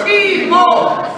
¡Chivo!